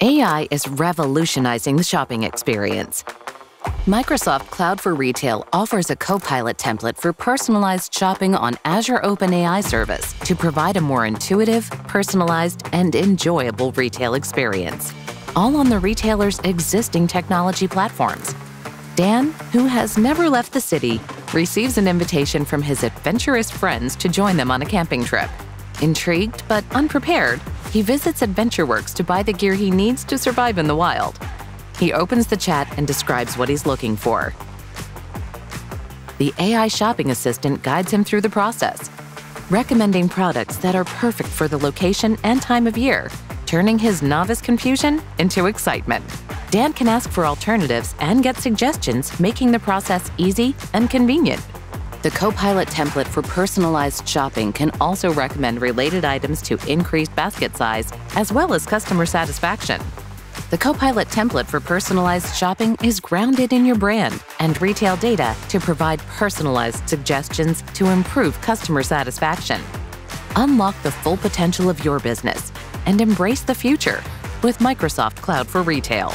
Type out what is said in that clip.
AI is revolutionizing the shopping experience. Microsoft Cloud for Retail offers a Copilot template for personalized shopping on Azure OpenAI service to provide a more intuitive, personalized, and enjoyable retail experience, all on the retailer's existing technology platforms. Dan, who has never left the city, receives an invitation from his adventurous friends to join them on a camping trip. Intrigued but unprepared, he visits AdventureWorks to buy the gear he needs to survive in the wild. He opens the chat and describes what he's looking for. The AI shopping assistant guides him through the process, recommending products that are perfect for the location and time of year, turning his novice confusion into excitement. Dan can ask for alternatives and get suggestions, making the process easy and convenient. The Copilot template for personalized shopping can also recommend related items to increase basket size, as well as customer satisfaction. The Copilot template for personalized shopping is grounded in your brand and retail data to provide personalized suggestions to improve customer satisfaction. Unlock the full potential of your business and embrace the future with Microsoft Cloud for Retail.